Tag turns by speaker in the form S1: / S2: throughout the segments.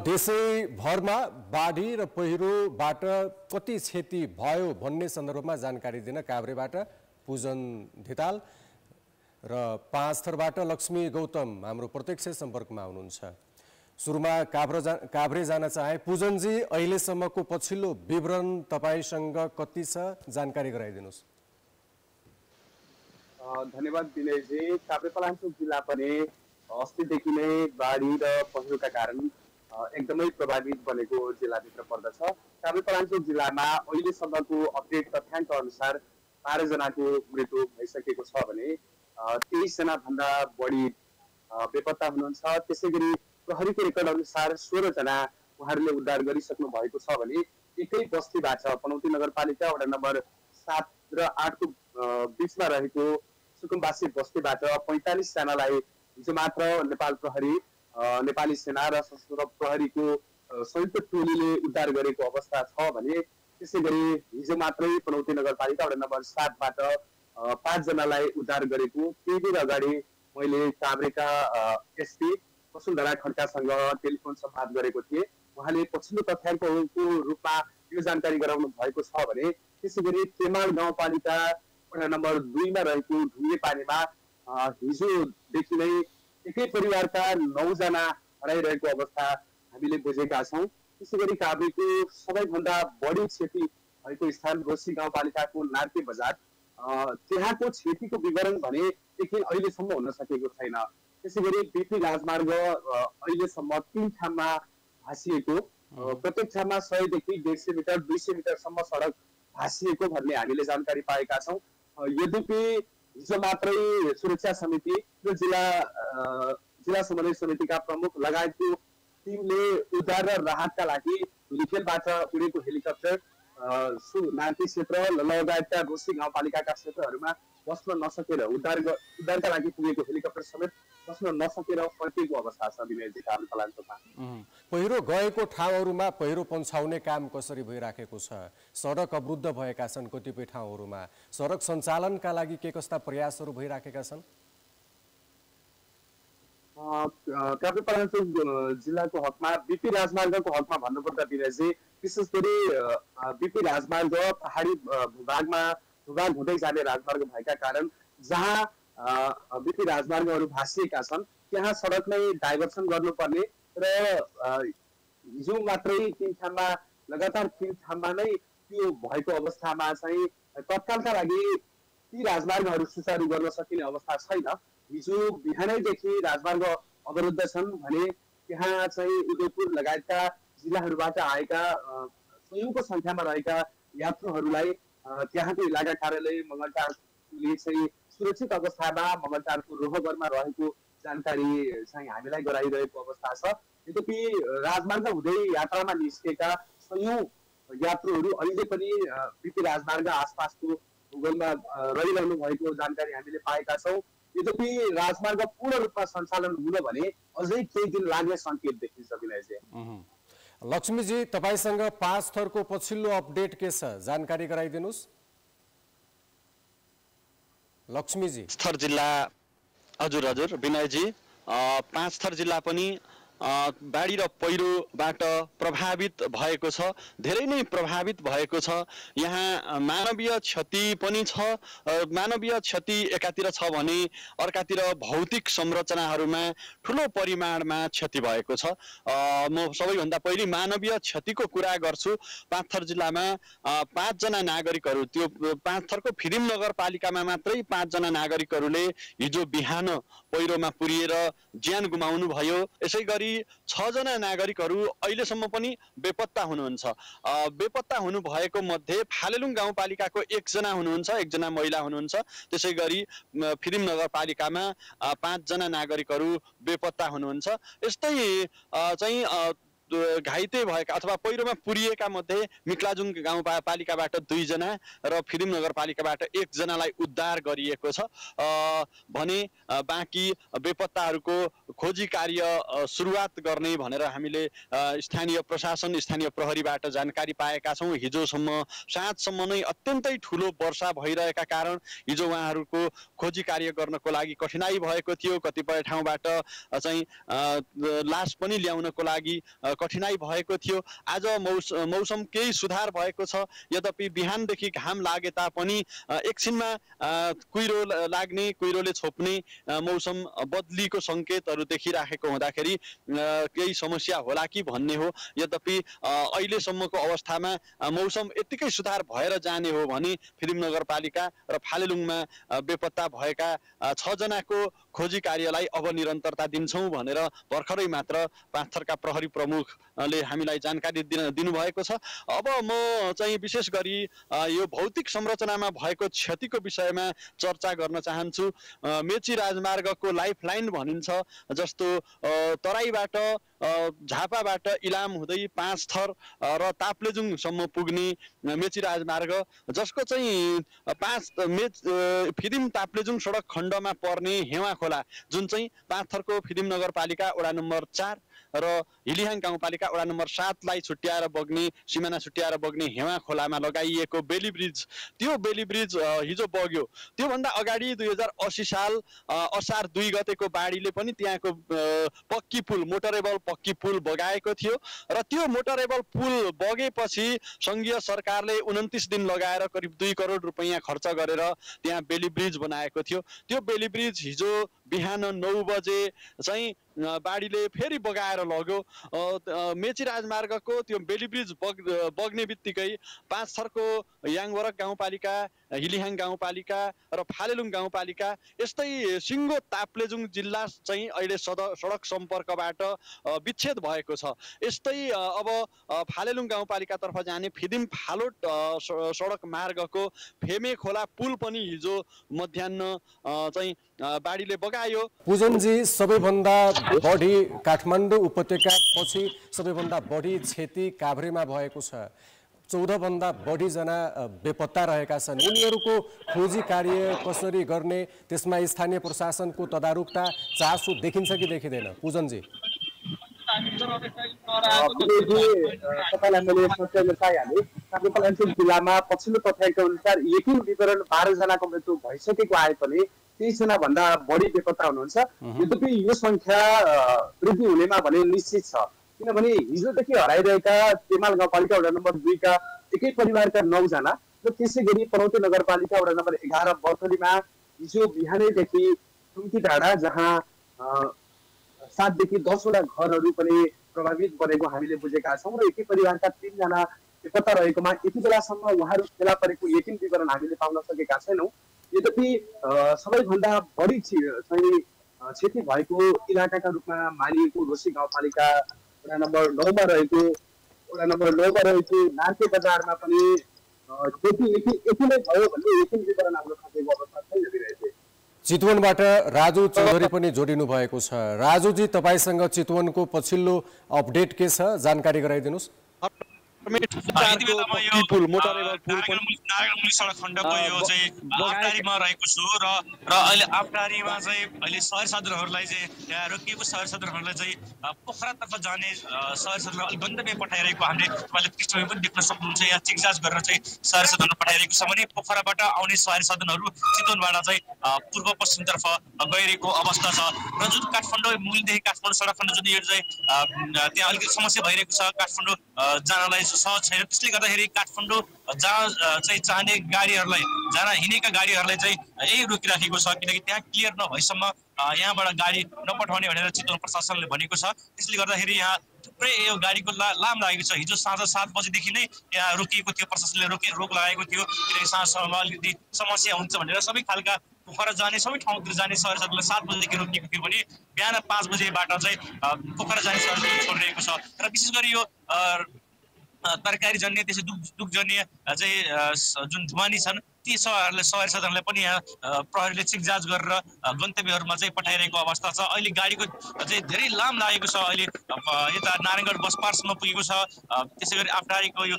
S1: देशैभरमा बाढी र पहिरोबाट कति क्षति भयो भन्ने सन्दर्भमा जानकारी दिन काभ्रेबाट पूजन धिताल र पाँच थरबाट लक्ष्मी गौतम हाम्रो प्रत्यक्ष सम्पर्कमा हुनुहुन्छ। सुरुमा काभ्रे जा काभ्रे जान चाहे। पूजनजी अहिलेसम्मको पछिल्लो विवरण तपाईँसँग कति छ जानकारी गराइदिनुहोस्।
S2: धन्यवाद विनयजी काभ्रेपलाञ्चोक जिल्ला पनि अस्तिदेखि नै बाढी र पहिरोका कारण एकदमै प्रभावित बनेको जिल्लाभित्र पर्दछ। काभ्रेपलाञ्चोक जिल्लामा अहिलेसम्मको अपडेट तथ्याङ्क अनुसार बाह्रजनाको मृत्यु भइसकेको छ भने तेइसजना भन्दा बढी बेपत्ता हुनुहुन्छ। त्यसै गरी प्रहरीको रेकर्ड अनुसार सोह्रजना उहाँहरूले उद्धार गरिसक्नु भएको छ भने एकै बस्तीबाट पनौती नगरपालिका वडा नम्बर सात र आठको बिचमा रहेको सुकुम्बासी बस्तीबाट पैँतालिसजनालाई हिजो मात्र नेपाल प्रहरी नेपाली सेना र सशस्त्र प्रहरीको संयुक्त टोलीले उद्धार गरेको अवस्था छ भने त्यसै गरी हिजो मात्रै पनौती नगरपालिका वडा नम्बर सातबाट पाँचजनालाई उद्धार गरेको केही बेर अगाडि मैले काभ्रेका एसपी वसुन्धरा खड्कासँग टेलिफोन संवाद गरेको थिएँ। उहाँले पछिल्लो तथ्याङ्कको रूपमा यो जानकारी गराउनु भएको छ भने त्यसै गरी तेमाल गाउँपालिका वडा नम्बर दुईमा रहेको ढुङ्गे पानीमा हिजोदेखि नै एकै परिवारका नौजना हराइरहेको अवस्था हामीले बुझेका छौँ। त्यसै गरी काभ्रेको सबैभन्दा बढी क्षति भएको स्थान रोसी गाउँपालिकाको नार्के बजार। त्यहाँको क्षतिको विवरण भने एकदिन अहिलेसम्म हुन सकेको छैन। त्यसै गरी बिपी राजमार्ग अहिलेसम्म तिन ठाउँमा भाँसिएको प्रत्येक ठाउँमा सयदेखि डेढ सय मिटर दुई सय मिटरसम्म सडक भाँसिएको भन्ने हामीले जानकारी पाएका छौँ। यद्यपि हिजो मात्रै सुरक्षा समिति र जिल्ला जिल्ला समन्वय समितिका प्रमुख लगायतको टिमले उद्धार र राहतका लागि धुलीखेलबाट उडेको हेलिकप्टर नान्ती क्षेत्र लगायतका रोसी गाउँपालिकाका क्षेत्रहरूमा बस्न नसकेर उद्धार उद्धारका लागि पुगेको हेलिकप्टर समेत बस्न नसकेर फर्किएको अवस्था छ विनयजी काभ्रेपलाञ्चोकमा
S1: पहिरो गएको ठाउँहरूमा पहिरो पन्छाउने काम कसरी भइराखेको छ? सडक अवरुद्ध भएका छन् कतिपय ठाउँहरूमा। सडक सञ्चालनका लागि के कस्ता प्रयासहरू भइराखेका छन्?
S2: काभ्रेपलाञ्चोक जिल्लाको हकमा बिपी राजमार्गको हकमा भन्नुपर्दा विनयजी विशेष गरी बिपी राजमार्ग पहाडी भूभागमा भूभाग हुँदै जाने राजमार्ग भएका कारण जहाँ बिपी राजमार्गहरू भाँसिएका छन् त्यहाँ सडक नै डाइभर्सन गर्नुपर्ने र हिजो मात्रै तिन ठाउँमा लगातार तिन ठाउँमा नै त्यो भएको अवस्थामा चाहिँ तत्कालका लागि ती राजमार्गहरू सुचारू गर्न सकिने अवस्था छैन। हिजो बिहानैदेखि राजमार्ग अवरुद्ध छन् भने त्यहाँ चाहिँ उदयपुर लगायतका जिल्लाहरूबाट आएका सयौँको सङ्ख्यामा रहेका यात्रुहरूलाई त्यहाँको इलाका कार्यालय मङ्गलटारले चाहिँ सुरक्षित अवस्थामा मङ्गलटारको रोहगरमा रहेको जानकारी चाहिँ हामीलाई गराइरहेको अवस्था छ। यद्यपि राजमार्ग हुँदै यात्रामा निस्केका सयौँ यात्रुहरू अहिले पनि बिपी राजमार्ग आसपासको भूगोलमा रहिरहनु भएको जानकारी हामीले पाएका छौँ। यद्यपि राजमार्ग पूर्ण रूपमा सञ्चालन हुन भने अझै केही दिन लाग्ने सङ्केत देखिन्छ विनयजी
S1: लक्ष्मीजी तपाईँसँग पाँच थरको पछिल्लो अपडेट के छ? जानकारी गराइदिनुहोस्। लक्ष्मीजी।
S3: थर जिल्ला हजुर हजुर विनयजी पाँच थर जिल्ला पनि बाढी र पहिरोबाट प्रभावित भएको छ। धेरै नै प्रभावित भएको छ। यहाँ मानवीय क्षति पनि छ। मानवीय क्षति एकातिर छ भने अर्कातिर भौतिक संरचनाहरूमा ठुलो परिमाणमा क्षति भएको छ। म सबैभन्दा पहिले मानवीय क्षतिको कुरा गर्छु। पाँचथर जिल्लामा पाँचजना नागरिकहरू त्यो पाँचथरको फिदिम नगरपालिकामा मात्रै पाँचजना नागरिकहरूले हिजो बिहान पहिरोमा पुरिएर ज्यान गुमाउनु भयो यसै गरी छजना नागरिकहरू अहिलेसम्म पनि बेपत्ता हुनुहुन्छ। बेपत्ता हुनुभएको मध्ये फालेलुङ गाउँपालिकाको एकजना हुनुहुन्छ एकजना महिला हुनुहुन्छ। त्यसै गरी फिरिम नगरपालिकामा पाँचजना नागरिकहरू बेपत्ता हुनुहुन्छ। यस्तै चाहिँ घाइते भएका अथवा पहिरोमा पुरिएका मध्ये मिक्लाजुङ गाउँपालिकाबाट दुईजना र फिलिम नगरपालिकाबाट एकजनालाई उद्धार गरिएको छ। भने बाँकी बेपत्ताहरूको खोजी कार्य सुरुवात गर्ने भनेर हामीले स्थानीय प्रशासन स्थानीय प्रहरीबाट जानकारी पाएका छौँ। हिजोसम्म साँझसम्म नै अत्यन्तै ठुलो वर्षा भइरहेका कारण हिजो उहाँहरूको खोजी कार्य गर्नको लागि कठिनाई भएको थियो। कतिपय ठाउँबाट चाहिँ लास पनि ल्याउनको लागि कठिनाइ भएको थियो। आज मौस मौसम केही सुधार भएको छ। यद्यपि बिहानदेखि घाम लागे तापनि एकछिनमा कुहिरो लाग्ने कुहिरोले छोप्ने मौसम बदलीको सङ्केतहरू देखिराखेको हुँदाखेरि केही समस्या होला कि भन्ने हो। यद्यपि अहिलेसम्मको अवस्थामा मौसम यत्तिकै सुधार भएर जाने हो भने फिलिम नगरपालिका र फालेलुङमा बेपत्ता भएका छजनाको खोजी कार्यलाई अब निरन्तरता दिन्छौँ भनेर भर्खरै मात्र पाँचथरका प्रहरी प्रमुखले हामीलाई जानकारी दिन दिनुभएको छ। अब म चाहिँ विशेष गरी यो भौतिक संरचनामा भएको क्षतिको विषयमा चर्चा गर्न चाहन्छु। मेची राजमार्गको लाइफ लाइन भनिन्छ जस्तो तराईबाट झापाबाट इलाम हुँदै पाँच थर र ताप्लेजुङसम्म पुग्ने मेची राजमार्ग जसको चाहिँ पाँच मेच फिदिम ताप्लेजुङ सडक खण्डमा पर्ने हेवा खोला जुन चाहिँ पाँच थरको फिदिम नगरपालिका वडा नम्बर चार र हिलिहाङ गाउँपालिका वडा नम्बर सातलाई छुट्याएर बग्ने सिमाना छुट्याएर बग्ने हेवा खोलामा लगाइएको बेली ब्रिज त्यो बेली ब्रिज हिजो बग्यो। त्योभन्दा अगाडि दुई हजार असी साल असार दुई गतेको बाढीले पनि त्यहाँको पक्की पुल मोटरेबल पक्की पुल बगाएको थियो र त्यो मोटरेबल पुल बगेपछि सङ्घीय सरकारले उन्तिस दिन लगाएर करिब दुई करोड रुपियाँ खर्च गरेर त्यहाँ बेली ब्रिज बनाएको थियो। त्यो बेली ब्रिज हिजो बिहान नौ बजे चाहिँ बाढीले फेरि बगाएर लग्यो। मेची राजमार्गको त्यो बेली ब्रिज बग बग्ने बित्तिकै पाँच थरको याङवरक गाउँपालिका हिलिहाङ गाउँपालिका र फालेलुङ गाउँपालिका यस्तै सिङ्गो ताप्लेजुङ जिल्ला चाहिँ अहिले सद सडक सम्पर्कबाट विच्छेद भएको छ। यस्तै अब फालेलुङ गाउँपालिकातर्फ जाने फिदिम फालोट सडक मार्गको फेमे खोला पुल पनि हिजो मध्याह चाहिँ बाढीले बगायो
S1: पूजनजी सबैभन्दा बढी काठमाडौँ उपत्यकापछि सबैभन्दा बढी क्षति काभ्रेमा भएको छ। चौधभन्दा बढीजना बेपत्ता रहेका छन्। उनीहरूको खोजी कार्य कसरी गर्ने त्यसमा स्थानीय प्रशासनको तदारुकता चासो देखिन्छ कि देखिँदैन? पूजनजी।
S2: तपाईँलाई मैले सोचेर पाइहालेँ काभ्रेपलाञ्चोक जिल्लामा पछिल्लो तथ्याङ्क अनुसार यकिन विवरण बाह्रजनाको मृत्यु भइसकेको आए पनि तेइसजना भन्दा बढी बेपत्ता हुनुहुन्छ। यद्यपि यो सङ्ख्या वृद्धि हुनेमा भने निश्चित छ। किनभने हिजोदेखि हराइरहेका तेमाल गाउँपालिका वडा नम्बर दुईका एकै परिवारका नौजना र त्यसै गरी पनौती नगरपालिका वडा नम्बर एघार बर्थलीमा हिजो बिहानैदेखि टुङ्की डाँडा जहाँ सातदेखि दसवटा घरहरू पनि प्रभावित बनेको हामीले बुझेका छौँ र एकै परिवारका तिनजना बेपत्ता रहेकोमा यति बेलासम्म उहाँहरू फेला परेको यकिन विवरण हामीले पाउन सकेका छैनौँ। यद्यपि सबैभन्दा बढी चाहिँ क्षति भएको इलाकाका रूपमा मानिएको रोसी गाउँपालिका वडा नम्बर नौमा रहेको वडा नम्बर नौमा रहेको नार्के बजारमा पनि क्षति यति यति नै भयो भन्ने यकिन विवरण हाम्रो सकेको अवस्था छैन।
S1: चितवनबाट राजु चौधरी पनि जोडिनु भएको छ। राजुजी तपाईँसँग चितवनको पछिल्लो अपडेट के छ? जानकारी गराइदिनुहोस्।
S4: सडक खण्डको यो चाहिँ आबटारीमा रहेको छु र र अहिले आबटारीमा चाहिँ अहिले सहर साधनहरूलाई चाहिँ त्यहाँ रोकिएको सहर साधनहरूलाई चाहिँ पोखरातर्फ जाने सहर साधनलाई अलिक गन्तव्य पठाइरहेको हामीले तपाईँले पृष्ठभूमि पनि देख्न सक्नुहुन्छ यहाँ चिकजाच गरेर चाहिँ सहर साधनहरू पठाइरहेको छ भने पोखराबाट आउने सहर साधनहरू चितवनबाट चाहिँ पूर्व पश्चिमतर्फ गइरहेको अवस्था छ र जुन काठमाडौँ मूलदेखि काठमाडौँ सडक खण्ड जुन यो चाहिँ त्यहाँ अलिकति समस्या भइरहेको छ काठमाडौँ जानलाई सहज छैन त्यसले गर्दाखेरि काठमाडौँ जहाँ चाहिँ चाहने गाडीहरूलाई जान हिँडेका गाडीहरूलाई चाहिँ यही रोकिराखेको छ किनकि त्यहाँ क्लियर नभएसम्म यहाँबाट गाडी नपठाउने भनेर चितवन प्रशासनले भनेको छ। त्यसले गर्दाखेरि यहाँ थुप्रै यो गाडीको ला लाम लागेको छ। हिजो साँझ सात बजीदेखि नै यहाँ रोकिएको थियो प्रशासनले रोके रोक लगाएको थियो। किनकि साँझसम्म अलिकति समस्या हुन्छ भनेर सबै खालका पोखरा जाने सबै ठाउँतिर जाने सहर साथीलाई सात बजीदेखि रोकिएको थियो भने बिहान पाँच बजेबाट चाहिँ पोखरा जाने सहर छोडिरहेको छ। र विशेष गरी यो तरकारी जन्य त्यसै दुध दुधजन्य अ, चाहिँ जुन ढुवानी छन् ती सहरले सहर साधनलाई पनि यहाँ प्रहरीले चिकजाच गरेर गन्तव्यहरूमा चाहिँ पठाइरहेको अवस्था छ। अहिले गाडीको चाहिँ धेरै लाम लागेको छ। अहिले यता नारायणगढ बस पार्कसम्म पुगेको छ। त्यसै गरी आफटारीको यो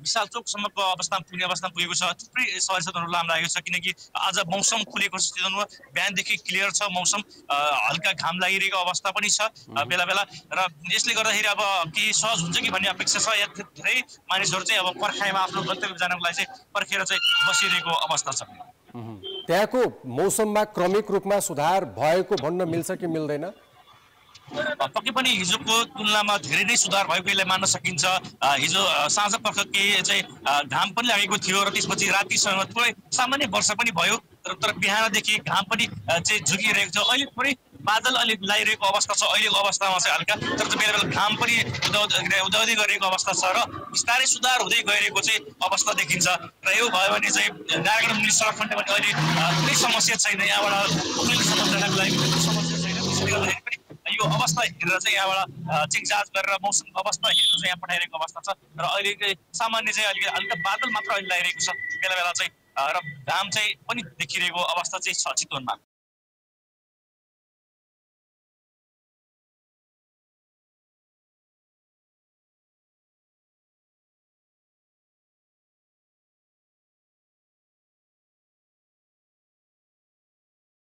S4: विशाल चोकसम्मको अवस्थामा पुग्ने अवस्थामा पुगेको छ। थुप्रै सहर साधनहरू लाम लागेको छ। किनकि आज मौसम खुलेको छ। चितवनमा बिहानदेखि क्लियर छ मौसम। हल्का घाम लागिरहेको अवस्था पनि छ बेला बेला। र यसले गर्दाखेरि अब केही सहज हुन्छ कि भन्ने अपेक्षा छ। यहाँ धेरै मानिसहरू चाहिँ अब पर्खाइमा आफ्नो गन्तव्य जानको लागि चाहिँ पर्खेर चाहिँ बसिरहेको अवस्था छ।
S1: त्यहाँको मौसममा क्रमिक रूपमा सुधार भएको भन्न मिल्छ कि मिल्दैन?
S4: पक्कै पनि हिजोको तुलनामा धेरै नै सुधार भएको यसलाई मान्न सकिन्छ। हिजो साँझ पख केही चाहिँ घाम पनि लागेको थियो र त्यसपछि राति समयमा थोरै सामान्य वर्षा पनि भयो। तर बिहानदेखि घाम पनि चाहिँ झुकिरहेको थियो अहिले थोरै बादल अलिक लगाइरहेको अवस्था छ अहिलेको अवस्थामा चाहिँ हल्का। तर बेला बेला घाम पनि उदाउँदै गरेको अवस्था छ र बिस्तारै सुधार हुँदै गइरहेको चाहिँ अवस्था देखिन्छ। र यो भयो भने चाहिँ नारायण मुनि सडक खण्ड भने अहिले कुनै समस्या छैन। यहाँबाट कुनै समस्या जानको लागि समस्या छैन। त्यसैले गर्दाखेरि पनि यो अवस्था हेरेर चाहिँ यहाँबाट चेक गरेर मौसम अवस्था हेरेर चाहिँ यहाँ पठाइरहेको अवस्था छ। र अहिले सामान्य चाहिँ हल्का बादल मात्र अहिले लगाइरहेको छ। बेला बेला चाहिँ र घाम चाहिँ पनि देखिरहेको अवस्था चाहिँ छ चितवनमा।